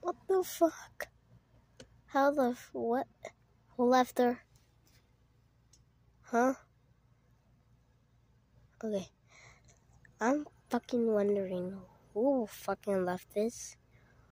What the fuck? How the what? Who left her? Huh? Okay. I'm fucking wondering who fucking left this.